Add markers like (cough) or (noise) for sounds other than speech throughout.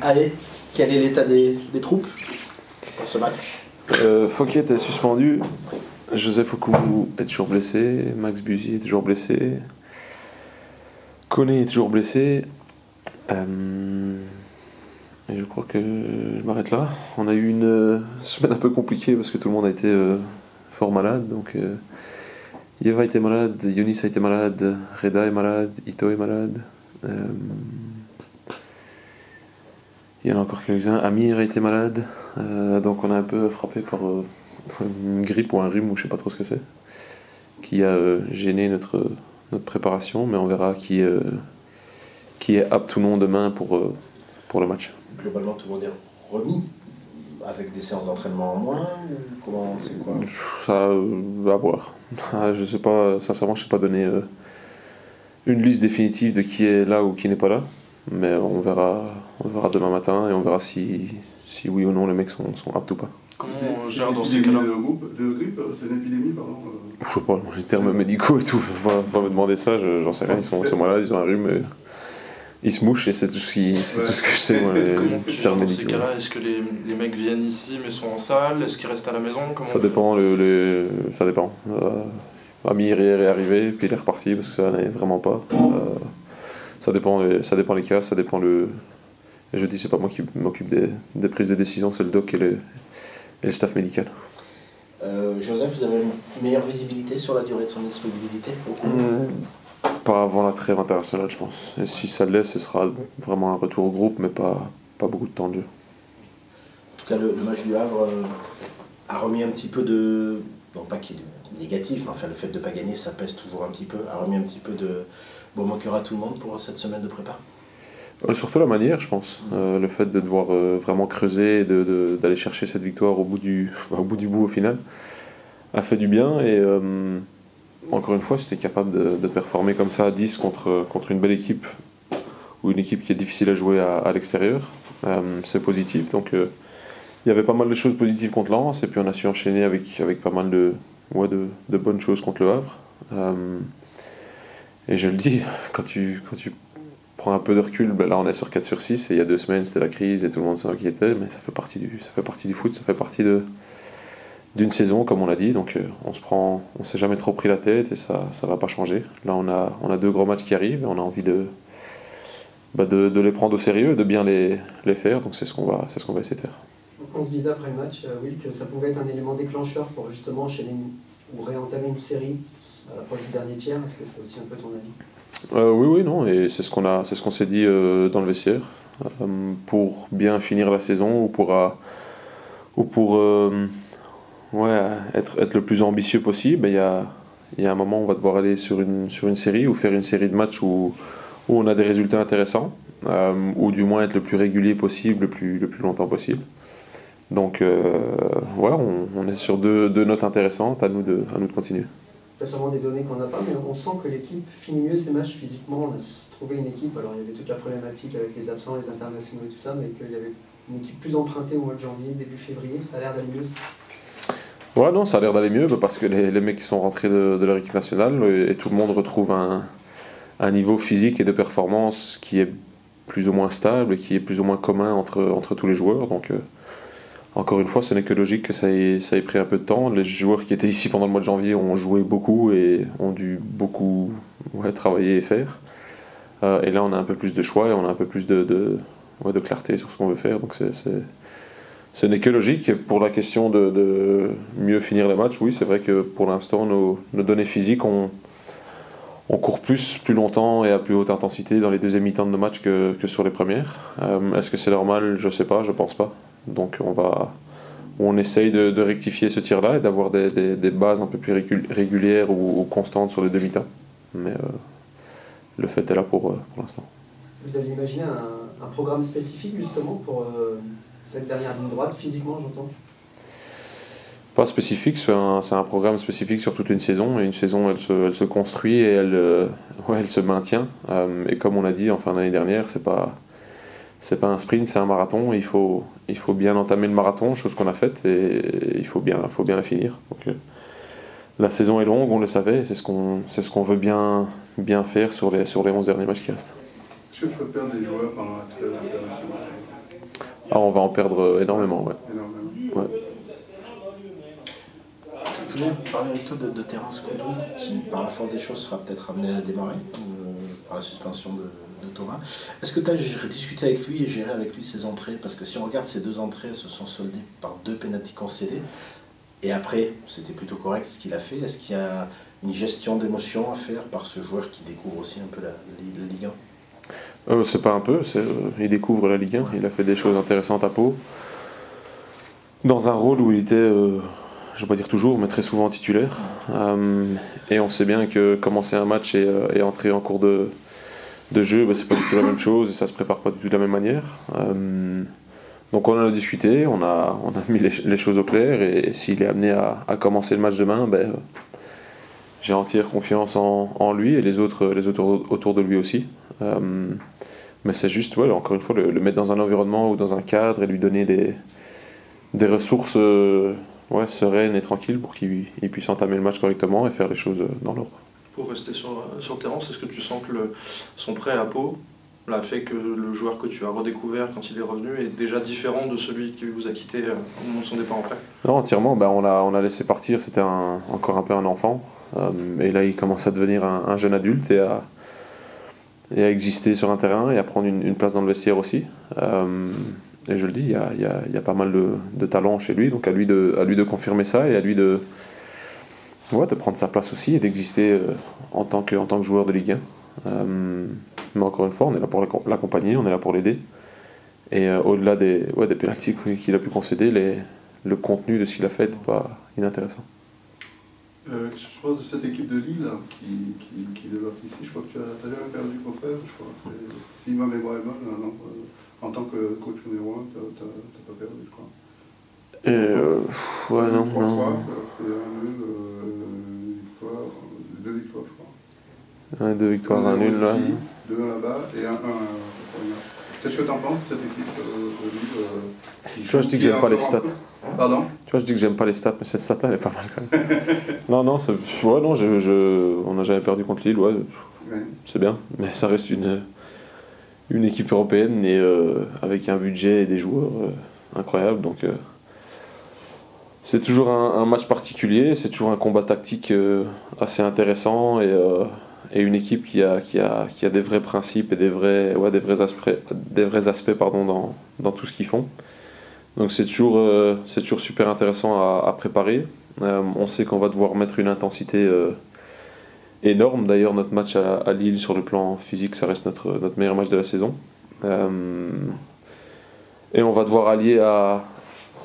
Allez, quel est l'état des, troupes pour ce match Euh, est suspendu. Joseph Okoumou est toujours blessé. Max Buzy est toujours blessé. Koné est toujours blessé. Euh, je crois que je m'arrête là. On a eu une euh, semaine un peu compliquée parce que tout le monde a été euh, fort malade. Donc, Yeva était malade, Yonis a été malade, Reda est malade, Ito est malade. Il y en a encore quelques-uns. Amir a été malade. Euh, donc on a un peu frappé par euh, une grippe ou un rhume ou je sais pas trop ce que c'est. Qui a euh, gêné notre, notre préparation. Mais on verra qui, qui est apte ou non demain pour, pour le match. Globalement, tout le monde est remis avec des séances d'entraînement en moins Comment c'est quoi? Ça à voir. Ah, je sais pas, sincèrement, je sais pas donner une liste définitive de qui est là ou qui n'est pas là. Mais on verra, on verra demain matin et on verra si, si oui ou non les mecs sont, sont aptes ou pas. Comment C'est- on c'est gère dans ces cas-là de grippe, euh, c'est une épidémie, pardon. euh. Je sais pas, les termes médicaux et tout, faut pas, faut pas me demander ça, je- j'en sais rien, ils sont, sont malades, ils ont un rhume, et ils se mouchent et c'est tout, ce qui- c'est tout ce que je sais, moi, les Comment on termes gère dans ces cas-là Est-ce que les, les mecs viennent ici mais sont en salle? Est-ce qu'ils restent à la maison? Comment Ça dépend, le, le- ça dépend. Euh, Amir hier est arrivé, puis il est reparti parce que ça n'allait vraiment pas. Euh, ça, dépend, ça dépend les cas, ça dépend le. Et je dis, c'est pas moi qui m'occupe des, des prises de décision, c'est le doc et le, et le staff médical. Euh, Joseph, vous avez une meilleure visibilité sur la durée de son disponibilité Pas avant la trêve internationale, je pense. Et si ça l'est, ce sera vraiment un retour au groupe, mais pas, pas beaucoup de temps de jeu. En tout cas, le, le match du Havre euh, a remis un petit peu de. Non, pas qu'il est négatif, mais enfin, le fait de ne pas gagner, ça pèse toujours un petit peu. A remis un petit peu de bon cœur à tout le monde pour cette semaine de prépa? Euh, Surtout la manière, je pense. Euh, le fait de devoir euh, vraiment creuser et d'aller chercher cette victoire au bout, du, (laughs) au bout du bout au final a fait du bien. Et encore une fois, es capable de, de performer comme ça à 10 contre, contre une belle équipe ou une équipe qui est difficile à jouer à, à l'extérieur, c'est positif. Donc il y avait pas mal de choses positives contre Lens et puis on a su enchaîner avec, avec pas mal de, ouais, de, de bonnes choses contre le Havre. Et je le dis, (laughs) quand tu, quand tu prends un peu de recul, ben là on est sur 4 sur 6 et il y a deux semaines c'était la crise et tout le monde s'inquiétait, mais ça fait partie du, ça fait partie du foot, ça fait partie d'une saison comme on l'a dit, donc euh, on se prend, on s'est jamais trop pris la tête et ça ça va pas changer. Là on a, on a deux grands matchs qui arrivent et on a envie de, bah, de, les prendre au sérieux, de bien les, les faire, donc c'est ce qu'on va, c'est ce qu'on va essayer de faire. Donc on se disait après le match, euh, que ça pouvait être un élément déclencheur pour justement enchaîner ou réentamer une série à l'approche du dernier tiers. Est-ce que c'est aussi un peu ton avis? Euh, oui, oui, non, et c'est ce qu'on a, c'est ce qu'on s'est dit euh, dans le vestiaire Euh, pour bien finir la saison ou pour, ou pour ouais, être, être le plus ambitieux possible. Il y a, y a un moment où on va devoir aller sur une, sur une série ou faire une série de matchs où, où on a des résultats intéressants ou du moins être le plus régulier possible, le plus, le plus longtemps possible. Donc, ouais, on, on est sur deux, deux notes intéressantes. À nous de, à nous de continuer. Pas seulement des données qu'on n'a pas, mais on sent que l'équipe finit mieux ses matchs physiquement. On a trouvé une équipe, alors il y avait toute la problématique avec les absents, les internationaux et tout ça, mais qu'il y avait une équipe plus empruntée au mois de janvier, début février, ça a l'air d'aller mieux. Ouais, non, ça a l'air d'aller mieux parce que les, les mecs qui sont rentrés de, de leur équipe nationale et, et tout le monde retrouve un, un niveau physique et de performance qui est plus ou moins stable et qui est plus ou moins commun entre, entre tous les joueurs. Donc, euh, encore une fois, ce n'est que logique que ça ait, pris un peu de temps. Les joueurs qui étaient ici pendant le mois de janvier ont joué beaucoup et ont dû beaucoup travailler et faire. Euh, et là, on a un peu plus de choix et on a un peu plus de, clarté sur ce qu'on veut faire. Donc, ce n'est que logique. Pour la question de, mieux finir les matchs, oui, c'est vrai que pour l'instant, nos, données physiques, on, court plus, plus longtemps et à plus haute intensité dans les deuxièmes mi-temps de nos matchs que, sur les premières. Euh, Est-ce que c'est normal? Je ne sais pas, je pense pas. Donc on va, on essaye de, de rectifier ce tir-là et d'avoir des, des- des bases un peu plus régul- régulières ou, ou constantes sur les demi-temps. Mais euh, le fait est là pour, euh, pour l'instant. Vous avez imaginé un, un programme spécifique justement pour euh, cette dernière ligne droite, physiquement j'entends? Pas spécifique, c'est un, programme spécifique sur toute une saison. Et une saison, elle se, elle se construit et elle, euh, ouais, elle se maintient. Et comme on l'a dit en fin d'année dernière, c'est pas, c'est pas un sprint, c'est un marathon. Il faut, il faut bien entamer le marathon, chose qu'on a faite, et il faut bien, faut bien la finir. Donc, euh, la saison est longue, on le savait, c'est ce qu'on, c'est ce qu'on veut bien, bien faire sur les, sur les 11 derniers matchs qui restent. Est-ce que tu vas perdre des joueurs pendant la Ah, on va en perdre énormément, ouais. Énormément. Je voulais parler avec toi de, de Terence Koudou, qui par la force des choses sera peut-être amené à démarrer euh, par la suspension de, de Thomas. Est-ce que tu as discuté avec lui et géré avec lui ses entrées? Parce que si on regarde ces deux entrées, elles se sont soldées par deux pénaltys concédés. Et après, c'était plutôt correct ce qu'il a fait. Est-ce qu'il y a une gestion d'émotion à faire par ce joueur qui découvre aussi un peu la, la Ligue 1 Euh, c'est pas un peu, euh, il découvre la Ligue 1, il a fait des choses intéressantes à Pau. Dans un rôle où il était, euh, je vais pas dire toujours, mais très souvent titulaire. Euh, et on sait bien que commencer un match et, et entrer en cours de, de jeu, bah, c'est pas du tout la même chose et ça se prépare pas du tout de la même manière. Euh, donc on en a discuté, on a, mis les, choses au clair et, s'il est amené à, commencer le match demain, ben, j'ai entière confiance en, lui et les autres, les autres autour de lui aussi. Euh, mais c'est juste, encore une fois, le, mettre dans un environnement ou dans un cadre et lui donner des, ressources euh, sereines et tranquilles pour qu'il il puisse entamer le match correctement et faire les choses dans l'ordre. Pour rester sur, sur Terence, est-ce que tu sens que le- son prêt à Pau l'a fait que le joueur que tu as redécouvert quand il est revenu est déjà différent de celui qui vous a quitté euh, au moment de son départ en prêt? Non, entièrement, ben, on l'a on l'a laissé partir, c'était encore un peu un enfant. Euh, et là, il commence à devenir un, un jeune adulte et à, et à exister sur un terrain et à prendre une, place dans le vestiaire aussi. Euh, et je le dis, il y a, y a- y a pas mal de, de talent chez lui, donc à lui, de, à lui de confirmer ça et à lui de, ouais, de prendre sa place aussi et d'exister euh, en, tant que, en tant que joueur de Ligue 1. Euh, mais encore une fois, on est là pour l'accom- l'accompagner, on est là pour l'aider. Et euh, au-delà des, ouais, des pénaltys qu'il a pu concéder, les, le contenu de ce qu'il a fait n'est pas inintéressant. Euh, Qu'est-ce que tu penses de cette équipe de Lille là, qui, qui, qui débarque ici Je crois que tu as, jamais perdu contre elle, je crois. Si ma mémoire est bonne, non, en tant que coach numéro 1, tu n'as pas perdu, je crois. Et, euh, ouais, non, non. fois, Un, deux victoires, un nul là. Deux là-bas et un, un, Qu'est-ce que tu en penses cette équipe euh, de Lille euh, qui Tu vois, je dis que j'aime pas les stats. Pardon Tu vois, je dis que j'aime pas les stats, mais cette stat elle est pas mal quand même. (laughs) non, non, ouais, non je, je- on n'a jamais perdu contre Lille, ouais, Ouais. c'est bien. Mais ça reste une, une équipe européenne et euh, avec un budget et des joueurs euh, incroyables. Donc, c'est toujours un, un match particulier, c'est toujours un combat tactique assez intéressant et, et une équipe qui a, qui, a, qui a des vrais principes et des vrais, ouais, des vrais aspects, des vrais aspects pardon, dans, dans tout ce qu'ils font. Donc c'est toujours, euh, toujours super intéressant à, préparer. Euh, on sait qu'on va devoir mettre une intensité euh, énorme. D'ailleurs, notre match à, Lille sur le plan physique, ça reste notre, notre meilleur match de la saison. Et on va devoir allier à,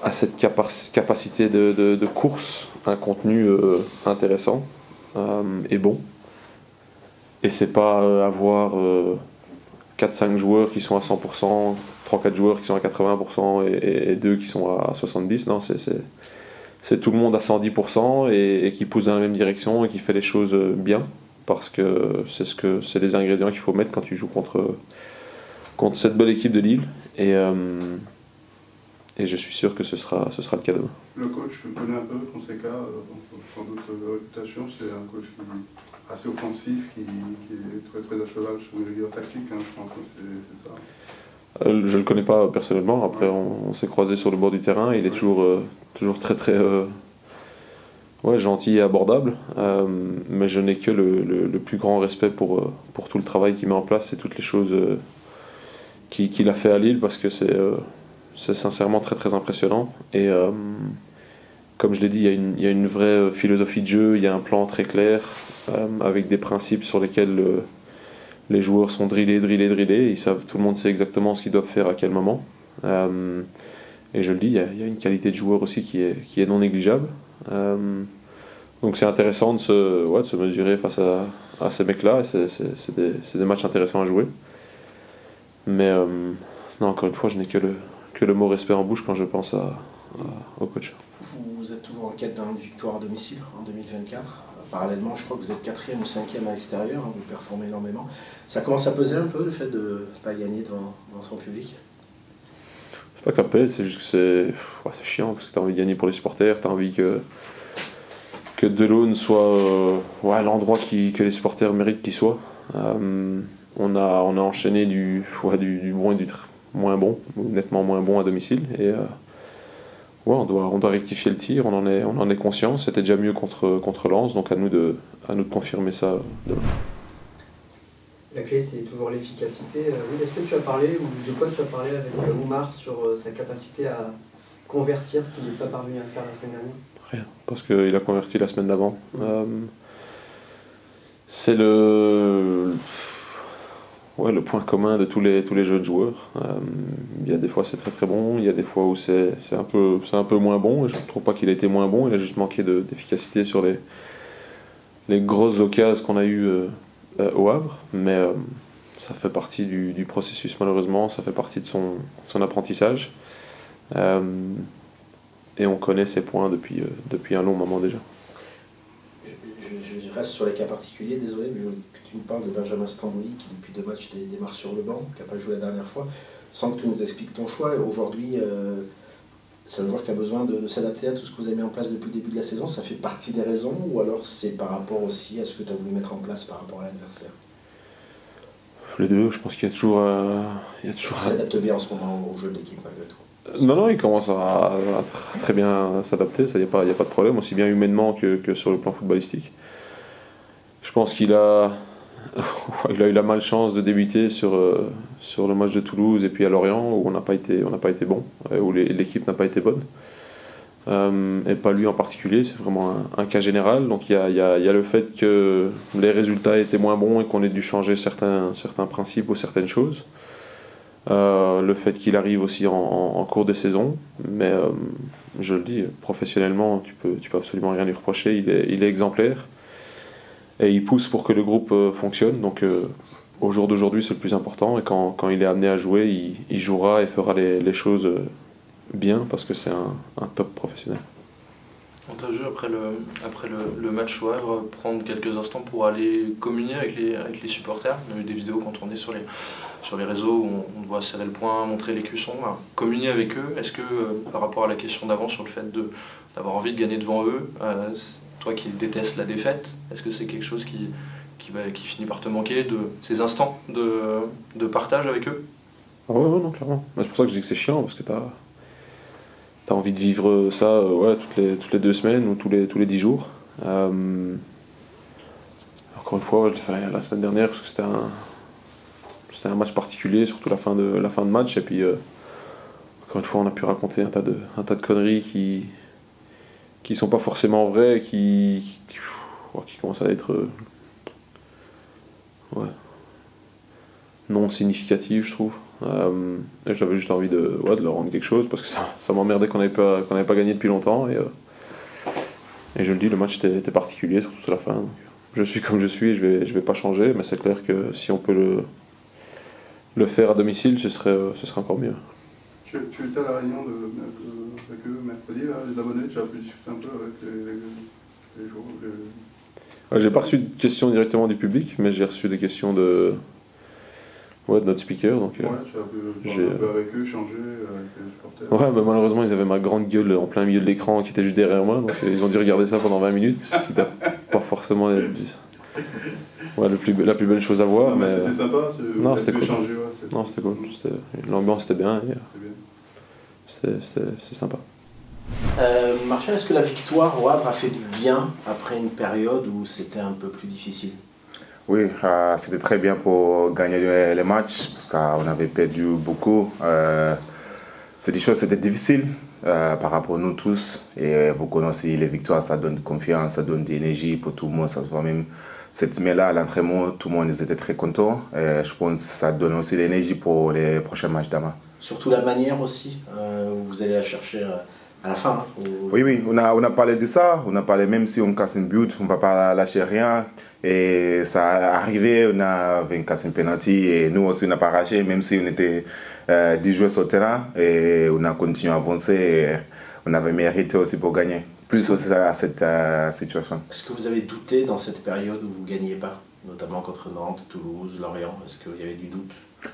à cette capa- capacité de, de- course un contenu intéressant et bon. Et c'est pas euh, avoir euh, 4-5 joueurs qui sont à 100%, 3-4 joueurs qui sont à 80% et, et 2 qui sont à 70%. Non, c'est, tout le monde à 110% et, qui pousse dans la même direction et qui fait les choses euh, bien. Parce que c'est, ce les ingrédients qu'il faut mettre quand tu joues contre, cette belle équipe de Lille. Euh, et je suis sûr que ce sera, ce sera le cas demain. Le coach, je connais un peu, Fonseca, euh, sans doute euh, réputation, c'est un coach qui est assez offensif, qui, qui est très très à cheval sur une rigueur tactique, hein, je pense que c'est ça. Euh, Je le connais pas personnellement, après on, on s'est croisé sur le bord du terrain, il est toujours, euh, toujours très très euh, ouais, gentil et abordable, mais je n'ai que le, le- le plus grand respect pour, pour tout le travail qu'il met en place et toutes les choses qu'il a fait à Lille parce que c'est c'est sincèrement très très impressionnant. Et euh, comme je l'ai dit, il y, a une, vraie euh, philosophie de jeu, il y a un plan très clair euh, avec des principes sur lesquels les joueurs sont drillés, drillés, drillés. Ils savent, tout le monde sait exactement ce qu'ils doivent faire à quel moment. Et je le dis, il y, a, une qualité de joueur aussi qui est, qui est non négligeable. Donc c'est intéressant de se, de se mesurer face à, ces mecs-là. C'est des, c'est des matchs intéressants à jouer. Mais non, encore une fois, je n'ai que le, que le mot respect en bouche quand je pense à, à- au coach. Vous êtes toujours en quête d'une victoire à domicile en 2024. Euh, Parallèlement, je crois que vous êtes quatrième ou cinquième à l'extérieur, hein, vous performez énormément. Ça commence à peser un peu le fait de ne pas gagner devant, devant son public? C'est pas que ça pèse, c'est juste que c'est ouais, chiant parce que tu as envie de gagner pour les supporters, tu as envie que, que Delaune soit euh, ouais, l'endroit que les supporters méritent qu'il soit. Euh, on, a, on a enchaîné du, ouais, du, du bon et du, moins bon, nettement moins bon à domicile. Et ouais, on doit, on doit rectifier le tir, on en est, on en est conscient. C'était déjà mieux contre, contre Lens, donc à nous de, à nous de confirmer ça demain. La clé, c'est toujours l'efficacité. oui, est-ce que tu as parlé, ou de quoi tu as parlé avec Oumar sur sa capacité à convertir ce qu'il n'est pas parvenu à faire la semaine dernière? Rien, parce qu'il a converti la semaine d'avant. c'est le ouais, le point commun de tous les, tous les jeunes joueurs. Euh, il y a des fois c'est très très bon, il y a des fois où c'est un, peu, un peu moins bon. je ne trouve pas qu'il a été moins bon, il a juste manqué d'efficacité sur les, les grosses occasions qu'on a eues euh, euh, au Havre. Mais ça fait partie du, du, processus malheureusement, ça fait partie de son, son apprentissage. et on connaît ses points depuis, depuis un long moment déjà je reste sur les cas particuliers, désolé, mais tu me parles de Benjamin Stambouli qui depuis deux matchs démarre sur le banc, qui n'a pas joué la dernière fois, sans que tu nous expliques ton choix. Aujourd'hui, euh, c'est un joueur qui a besoin de, s'adapter à tout ce que vous avez mis en place depuis le début de la saison. Ça fait partie des raisons ou alors c'est par rapport aussi à ce que tu as voulu mettre en place par rapport à l'adversaire? Les deux, je pense qu'il y a toujours. Euh, il s'adapte bien en ce moment au jeu de l'équipe malgré tout. Non, non, il commence à, très bien s'adapter, il n'y a, pas, a pas de problème, aussi bien humainement que, que sur le plan footballistique. Je pense qu'il a, (laughs) il a eu la malchance de débuter sur, euh, sur le match de Toulouse et puis à Lorient où on n'a pas, été, on pas été bon, où l'équipe n'a pas été bonne. Euh, et pas lui en particulier, c'est vraiment un, cas général. Donc il y a, y, a, le fait que les résultats étaient moins bons et qu'on ait dû changer certains, certains principes ou certaines choses. Euh, le fait qu'il arrive aussi en, en, cours de saison, mais je le dis, professionnellement, tu peux, tu peux absolument rien lui reprocher, il est, il est exemplaire et il pousse pour que le groupe euh, fonctionne. Donc euh, au jour d'aujourd'hui, c'est le plus important. Et quand, il est amené à jouer, il, jouera et fera les, choses euh, bien parce que c'est un, top professionnel. On t'a vu après le, après le, match au Havre prendre quelques instants pour aller communier avec les, avec les supporters. On a eu des vidéos quand on est sur les, sur les réseaux où on, on doit serrer le poing, montrer les cuissons, communier avec eux. Est-ce que par rapport à la question d'avant sur le fait d'avoir envie de gagner devant eux, toi qui détestes la défaite, est-ce que c'est quelque chose qui, qui, qui, finit par te manquer, de ces instants de, de partage avec eux? Ah ouais, non, clairement. C'est pour ça que je dis que c'est chiant, parce que t'as as envie de vivre ça euh, ouais, toutes, les, toutes les deux semaines ou tous les, tous les dix jours. Euh, encore une fois, je l'ai fait la semaine dernière parce que c'était un, un match particulier, surtout la fin de, la fin de match. Et puis, euh, encore une fois, on a pu raconter un tas de, un tas de conneries qui, qui sont pas forcément vrais, qui, qui, commencent à être non significatifs, je trouve. Euh, J'avais juste envie de, ouais, de leur rendre quelque chose parce que ça, ça m'emmerdait qu'on n'avait pas, gagné depuis longtemps. Et, euh, et je le dis, le match était, était particulier, surtout sur la fin. Donc, je suis comme je suis, je vais, je vais pas changer, mais c'est clair que si on peut le, le faire à domicile, ce serait, ce serait encore mieux. Tu, tu étais à la réunion de, avec eux mercredi, là, les abonnés, tu as pu discuter un peu avec les, les, les joueurs les... J'ai pas reçu de questions directement du public, mais j'ai reçu des questions de, ouais, de notre speaker. Donc, ouais, tu as pu un peu avec eux, changer avec les supporters. Ouais, bah, malheureusement, ils avaient ma grande gueule en plein milieu de l'écran qui était juste derrière moi, donc ils ont dû regarder ça pendant 20 minutes, ce qui n'a pas forcément ouais, le plus, la plus belle chose à voir. Non, mais, mais c'était sympa, non, c'était cool. Échanger, ouais, non, c'était cool. L'ambiance était bien. Et... C'est sympa. Euh, Marshall, est-ce que la victoire au Havre a fait du bien après une période où c'était un peu plus difficile? Oui, euh, c'était très bien pour gagner les matchs parce qu'on avait perdu beaucoup. Euh, c'est des choses c'était difficile euh, par rapport à nous tous. Et vous connaissez les victoires, ça donne confiance, ça donne de l'énergie pour tout le monde. Ça se voit même cette semaine-là à l'entraînement, tout le monde était très content. Et je pense que ça donne aussi l'énergie pour les prochains matchs demain surtout la manière aussi, euh, où vous allez la chercher euh, à la fin. Hein, oui, oui, on a, on a parlé de ça. On a parlé, même si on casse une but, on ne va pas lâcher rien. Et ça a arrivé, on a cassé un penalty et nous aussi on n'a pas arraché, même si on était euh, 10 joueurs sur le terrain. Et on a continué à avancer et on avait mérité aussi pour gagner. Plus aussi à cette euh, situation. Est-ce que vous avez douté dans cette période où vous ne gagnez pas, notamment contre Nantes, Toulouse, Lorient? Est-ce qu'il y avait du doute?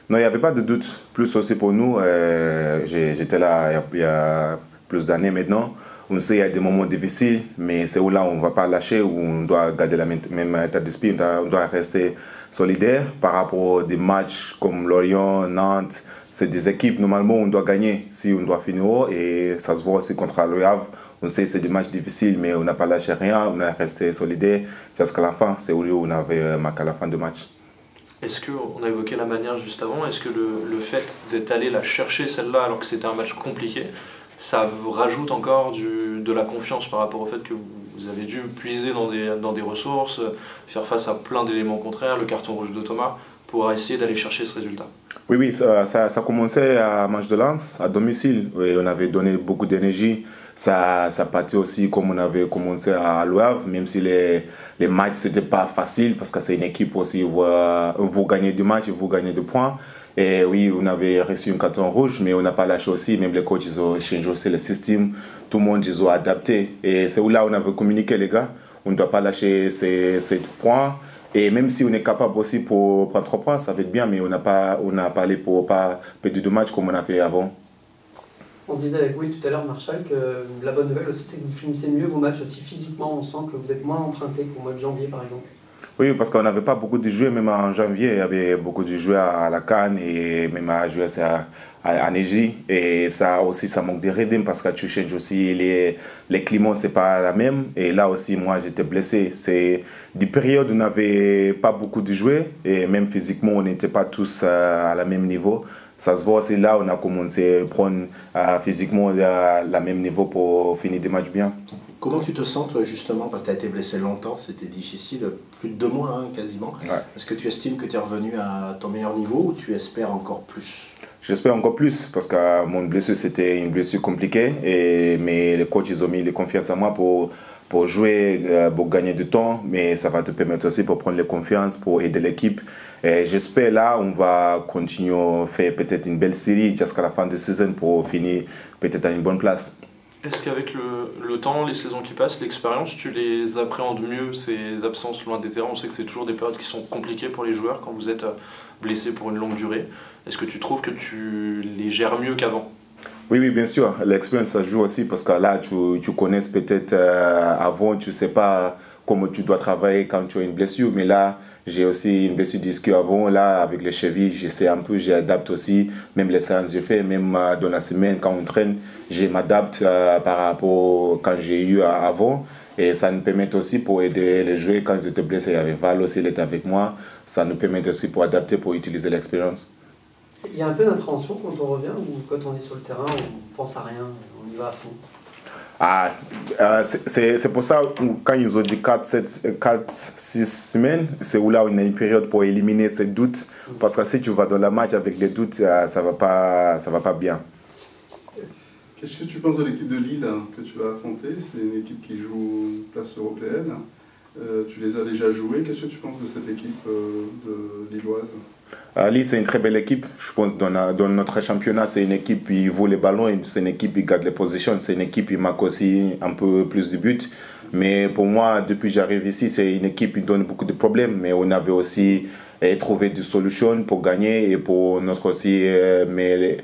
Non, il n'y avait pas de doute. Plus aussi pour nous, euh, j'étais là il y, a, plus d'années maintenant. On sait qu'il y a des moments difficiles, mais c'est où là on ne va pas lâcher, où on doit garder la même état d'esprit, on doit rester solidaire par rapport aux des matchs comme Lorient, Nantes. C'est des équipes, normalement, on doit gagner si on doit finir haut. Et ça se voit aussi contre Le Havre. On sait que c'est des matchs difficiles, mais on n'a pas lâché rien, on a resté solidaire jusqu'à la fin. C'est où on avait marqué à la fin du match. Est-ce qu'on a évoqué la manière juste avant, est-ce que le, le fait d'être allé la chercher celle-là alors que c'était un match compliqué, ça rajoute encore du, de la confiance par rapport au fait que vous avez dû puiser dans des, dans des ressources, faire face à plein d'éléments contraires, le carton rouge de Thomas, pour essayer d'aller chercher ce résultat Oui, oui, ça, ça, ça commençait à match de lance, à domicile. Et on avait donné beaucoup d'énergie. Ça, ça partait aussi comme on avait commencé à l'Ouave, même si les, les matchs, n'étaient pas facile parce que c'est une équipe aussi, vous, vous gagnez du match et vous gagnez des points. Et oui, on avait reçu un carton rouge, mais on n'a pas lâché aussi. Même les coachs, ils ont changé aussi le système. Tout le monde, ils ont adapté. Et c'est où là on avait communiqué, les gars. On ne doit pas lâcher ces, ces points. Et même si on est capable aussi pour prendre trois points, ça va être bien, mais on n'a pas, on a parlé pour pas perdre de match comme on a fait avant. On se disait avec Will tout à l'heure, Marshall, que la bonne nouvelle aussi, c'est que vous finissez mieux vos matchs aussi physiquement. On sent que vous êtes moins emprunté qu'au mois de janvier, par exemple. Oui, parce qu'on n'avait pas beaucoup de joueurs, même en janvier, il y avait beaucoup de joueurs à la Cannes et même à jouer à, à, Et ça aussi, ça manque de rythme parce que tu changes aussi les, les climats, c'est pas la même. Et là aussi, moi, j'étais blessé. C'est des périodes où on n'avait pas beaucoup de joueurs et même physiquement, on n'était pas tous euh, à la même niveau. Ça se voit, c'est là où on a commencé à prendre euh, physiquement à la même niveau pour finir des matchs bien. Comment tu te sens toi justement Parce que tu as été blessé longtemps, c'était difficile, plus de deux mois hein, quasiment. Est-ce que tu estimes que tu es revenu à ton meilleur niveau ou tu espères encore plus? J'espère encore plus parce que mon blessure c'était une blessure compliquée et, mais les coachs ils ont mis les confiance en moi pour, pour jouer, euh, pour gagner du temps mais ça va te permettre aussi pour prendre les confiances, pour aider l'équipe. Et j'espère là on va continuer à faire peut-être une belle série jusqu'à la fin de saison pour finir peut-être à une bonne place. Est-ce qu'avec le, le, temps, les saisons qui passent, l'expérience, tu les appréhendes mieux, ces absences loin des terrains? On sait que c'est toujours des périodes qui sont compliquées pour les joueurs quand vous êtes euh, blessé pour une longue durée. Est-ce que tu trouves que tu les gères mieux qu'avant? Oui, oui, bien sûr. L'expérience, ça joue aussi parce que là, tu, tu connais peut-être euh, avant, tu ne sais pas comment tu dois travailler quand tu as une blessure. Mais là, j'ai aussi une blessure disque avant. Là, avec les chevilles, j'essaie un peu, j'adapte aussi. Même les séances que j'ai fait, même euh, dans la semaine, quand on traîne, je m'adapte euh, par rapport quand j'ai eu avant. Et ça nous permet aussi pour aider les joueurs. Quand ils étaient blessés, il y avait Val aussi, il était avec moi. Ça nous permet aussi pour adapter, pour utiliser l'expérience. Il y a un peu d'appréhension quand on revient ou quand on est sur le terrain, on pense à rien, on y va à fond ah, euh, c'est pour ça que quand ils ont dit 4-6 semaines, c'est où là on a une période pour éliminer ces doutes. Parce que si tu vas dans le match avec les doutes, ça ne va, pas, va pas bien. Qu'est-ce que tu penses de l'équipe de Lille hein, que tu vas affronter? C'est une équipe qui joue place européenne. Euh, tu les as déjà joués. Qu'est-ce que tu penses de cette équipe euh, de Lilloise? Ali, c'est une très belle équipe. Je pense dans, dans notre championnat, c'est une équipe qui vaut les ballons, c'est une équipe qui garde les positions, c'est une équipe qui marque aussi un peu plus de buts. Mais pour moi, depuis que j'arrive ici, c'est une équipe qui donne beaucoup de problèmes. Mais on avait aussi eh, trouvé des solutions pour gagner et pour notre aussi. Eh, mais les,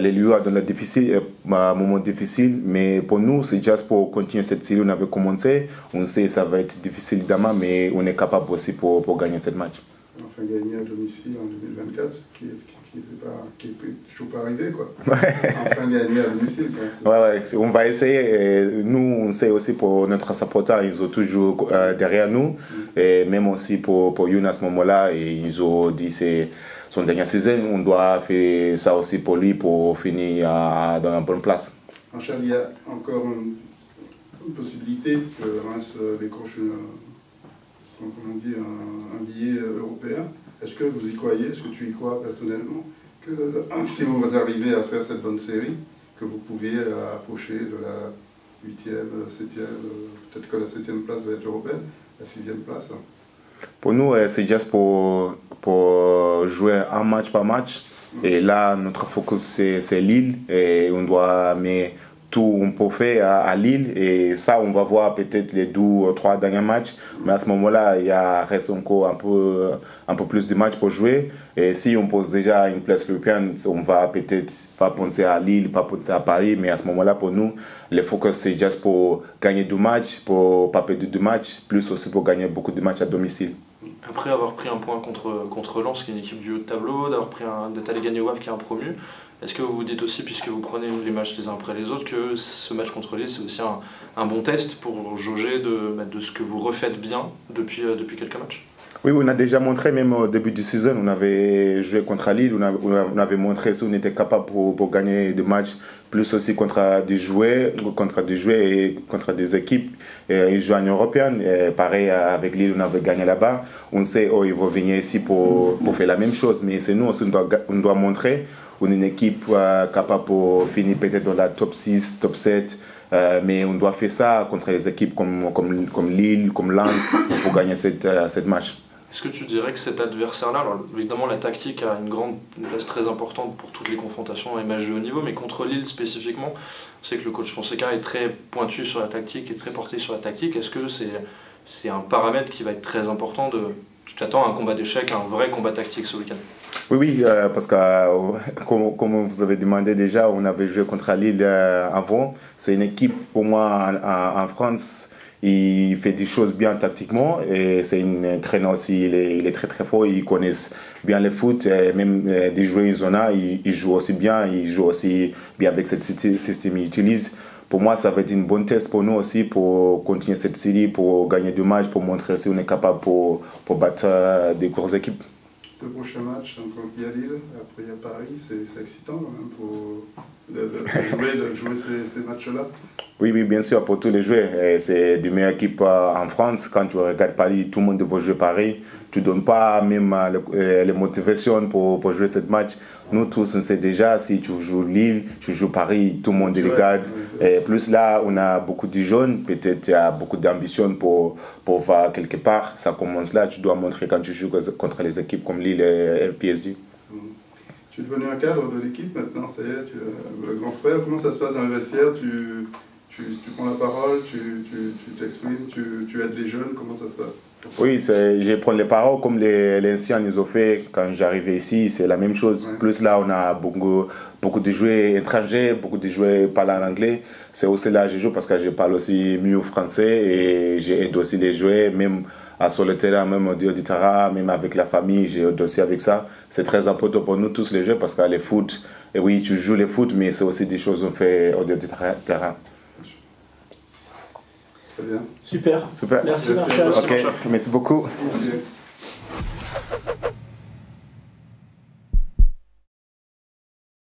les lieux dans le difficile, eh, un moment difficile. Mais pour nous, c'est juste pour continuer cette série. On avait commencé. On sait que ça va être difficile demain, mais on est capable aussi pour, pour gagner ce match enfin gagner à domicile en 2024, qui n'est qui, qui, qui toujours pas arrivé, quoi. (laughs) enfin gagner à domicile, quoi. Ouais, ouais, on va essayer. nous, on sait aussi pour notre supporter, ils sont toujours euh, derrière nous. Mm. Et même aussi pour, pour Youn à ce moment-là, ils ont dit c'est son dernière saison, on doit faire ça aussi pour lui pour finir à, dans la bonne place. Marshall, il y a encore une, possibilité que Reims décroche une on dit, un, billet euh, européen. Est-ce que vous y croyez? Est-ce que tu y crois personnellement que (clears throat) si vous arrivez à faire cette bonne série, que vous pouviez euh, approcher de la 8e, 7e, euh, peut-être que la 7e place va être européenne, la 6e place? Pour nous, c'est juste pour, pour jouer un match par match. Mm. Et là, notre focus, c'est Lille. Et on doit, mais tout on peut faire à, Lille. Et ça on va voir peut-être les deux ou trois derniers matchs. Mais à ce moment-là il y a reste encore un peu un peu plus de matchs pour jouer. Et si on pose déjà une place européenne on va peut-être pas penser à Lille pas penser à Paris. Mais à ce moment-là pour nous le focus c'est juste pour gagner deux matchs pour pas perdre deux matchs plus aussi pour gagner beaucoup de matchs à domicile. Après avoir pris un point contre, contre Lens, qui est une équipe du haut de tableau, d'avoir pris d'être allé gagner au WAF qui est un promu, est-ce que vous vous dites aussi, puisque vous prenez les matchs les uns après les autres, que ce match contre Lille, c'est aussi un, bon test pour jauger de, bah, de ce que vous refaites bien depuis, euh, quelques matchs? Oui, on a déjà montré, même au début du saison, on avait joué contre Lille, on, avait montré si on était capable pour, gagner des matchs, plus aussi contre des joueurs, contre des joueurs et contre des équipes. Ils jouent en européenne, pareil avec Lille, on avait gagné là-bas. On sait, oh, ils vont venir ici pour, faire la même chose, mais c'est nous aussi, on doit montrer on est une équipe euh, capable pour finir peut-être dans la top 6, top 7. Euh, mais on doit faire ça contre les équipes comme, comme, comme Lille, comme Lens, (coughs) pour gagner cette, euh, cette match. Est-ce que tu dirais que cet adversaire-là, évidemment la tactique a une grande place très importante pour toutes les confrontations et matchs de haut niveau, mais contre Lille spécifiquement, c'est que le coach Fonseca est très pointu sur la tactique et très porté sur la tactique. Est-ce que c'est c'est un paramètre qui va être très important de tu t'attends à un combat d'échecs, un vrai combat tactique ce week-end? Oui, oui, euh, parce que comme, comme, vous avez demandé déjà, on avait joué contre Lille avant. C'est une équipe pour moi en, en France il fait des choses bien tactiquement et c'est un entraîneur aussi, il est, il est, très très fort, ils connaissent bien le foot, même euh, des joueurs ils ont là, ils, jouent aussi bien, ils jouent aussi bien avec ce système qu'ils utilisent. Pour moi, ça va être une bonne test pour nous aussi pour continuer cette série, pour gagner du match, pour montrer si on est capable pour, pour battre euh, des grosses équipes. Le prochain match, encore il y Lille, après il y a Paris, c'est excitant hein, pour de, jouer, ces, matchs-là Oui, oui, bien sûr, pour tous les joueurs. C'est du meilleure équipe euh, en France. Quand tu regardes Paris, tout le monde veut jouer Paris. Tu ne donnes pas même euh, euh, les motivations pour, pour jouer ce match. Nous tous, on sait déjà, si tu joues Lille, tu joues Paris, tout le monde regarde. Et plus là, on a beaucoup de jeunes, peut-être il y a beaucoup d'ambition pour, pour voir quelque part. Ça commence là, tu dois montrer quand tu joues contre les équipes comme Lille et PSG tu es devenu un cadre de l'équipe maintenant, ça y est, tu es le grand frère. Comment ça se passe dans le vestiaire? Tu, tu, tu, prends la parole, tu t'exprimes, tu, tu, aides les jeunes, comment ça se passe? Oui, je prends les paroles comme les, les anciens nous ont fait quand j'arrivais ici, c'est la même chose. Plus là, on a beaucoup, beaucoup de joueurs étrangers, beaucoup de joueurs parlant anglais. C'est aussi là que je joue parce que je parle aussi mieux français et j'aide aussi les joueurs, même sur le terrain, même au du terrain, même avec la famille, j'ai dossier avec ça. C'est très important pour nous tous les jeux parce que les foot, et oui, tu joues le foot, mais c'est aussi des choses qu'on fait au du terrain. Super. Super. Merci, Merci. Beaucoup.